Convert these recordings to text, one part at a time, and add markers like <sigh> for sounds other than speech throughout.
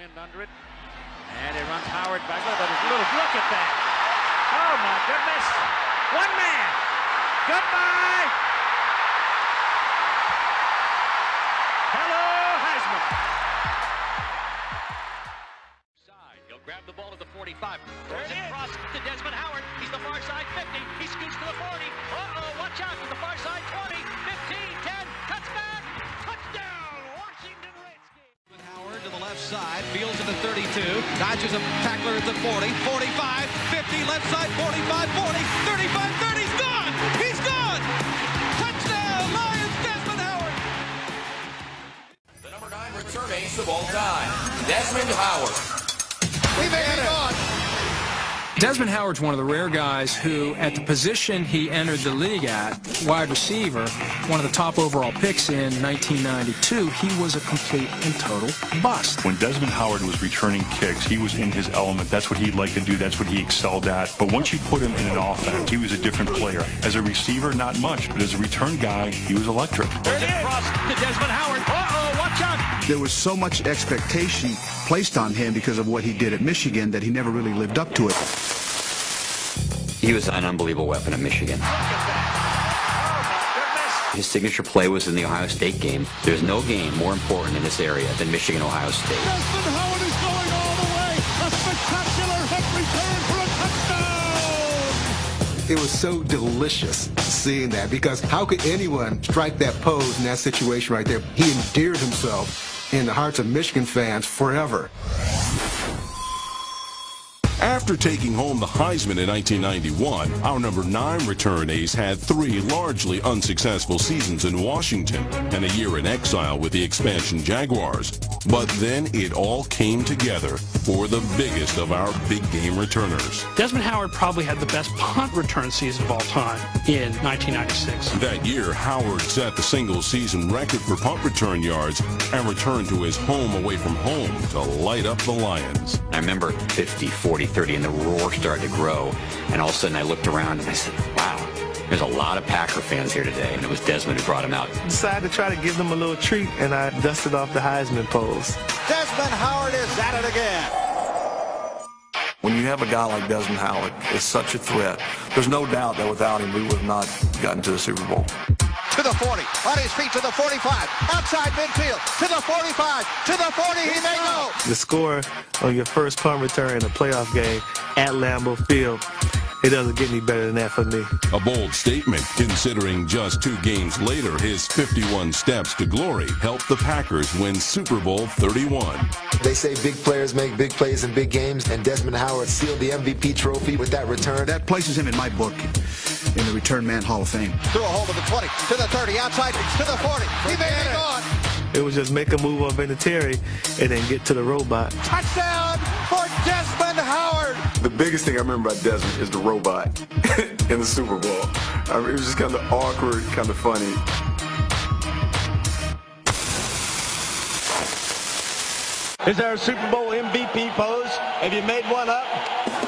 wind under it. And it runs Howard back. Look, look, look at that. Oh, my goodness. One man. Goodbye. Hello, Heisman. Side. He'll grab the ball at the 45. Throws it across to Desmond Howard. He's the far side 50. He scoots to the 40. Uh-oh, watch out to the far side 20, 15, 10. Left side, fields at the 32, dodges a tackler at the 40, 45, 50, left side, 45, 40, 35, 30, he's gone! He's gone! Touchdown, Lions, Desmond Howard! The number nine return ace of all time, Desmond Howard. We may be gone. Desmond Howard's one of the rare guys who, at the position he entered the league at, wide receiver, one of the top overall picks in 1992, he was a complete and total bust. When Desmond Howard was returning kicks, he was in his element. That's what he liked to do. That's what he excelled at. But once you put him in an offense, he was a different player. As a receiver, not much, but as a return guy, he was electric. Throws it across to Desmond Howard. Uh-oh, watch out. There was so much expectation placed on him because of what he did at Michigan that he never really lived up to it. He was an unbelievable weapon at Michigan. His signature play was in the Ohio State game. There's no game more important in this area than Michigan Ohio State. Desmond Howard is going all the way. A spectacular hit return for a touchdown. It was so delicious seeing that because how could anyone strike that pose in that situation right there? He endeared himself in the hearts of Michigan fans forever. After taking home the Heisman in 1991, our number nine return ace had three largely unsuccessful seasons in Washington and a year in exile with the expansion Jaguars. But then it all came together for the biggest of our big game returners. Desmond Howard probably had the best punt return season of all time in 1996. That year, Howard set the single season record for punt return yards and returned to his home away from home to light up the Lions. I remember 50, 40, 30, and the roar started to grow. And all of a sudden I looked around and I said, wow, there's a lot of Packer fans here today. And it was Desmond who brought him out. Decided to try to give them a little treat, and I dusted off the Heisman pose. Desmond Howard is at it again. When you have a guy like Desmond Howard, it's such a threat. There's no doubt that without him, we would have not gotten to the Super Bowl. To the 40, on his feet to the 45, outside midfield, to the 45, to the 40, he may go. The score on your first punt return in a playoff game at Lambeau Field, it doesn't get any better than that for me. A bold statement, considering just two games later, his 51 steps to glory helped the Packers win Super Bowl 31. They say big players make big plays in big games, and Desmond Howard sealed the MVP trophy with that return. That places him in my book in the Return Man Hall of Fame. Through a hold of the 20, to the 30, outside, to the 40, he may be gone. It was just make a move on Vinatieri and then get to the robot. Touchdown for Desmond Howard. The biggest thing I remember about Desmond is the robot <laughs> in the Super Bowl. I mean, it was just kind of awkward, kind of funny. Is there a Super Bowl MVP pose? Have you made one up?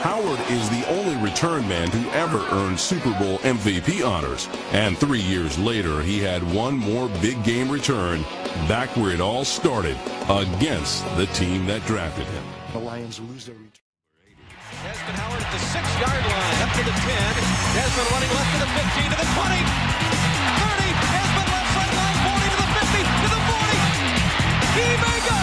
Howard is the only return man to ever earn Super Bowl MVP honors. And three years later, he had one more big game return back where it all started against the team that drafted him. The Lions lose their return. Desmond Howard at the six-yard line, up to the 10. Desmond running left to the 15, to the 20. 30. Desmond left sideline, 40 to the 50, to the 40. He may go.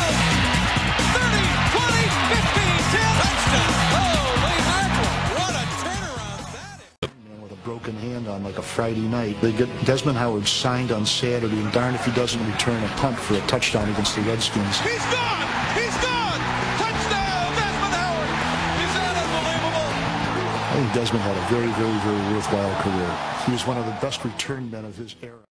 30, 20, 15, 10. Touchdown. Holy mackerel. What a turnaround that is. Man With a broken hand on like a Friday night. They get Desmond Howard signed on Saturday, and darn if he doesn't return a punt for a touchdown against the Redskins. He's gone. He's gone. Think Desmond had a very, very, very worthwhile career. He was one of the best return men of his era.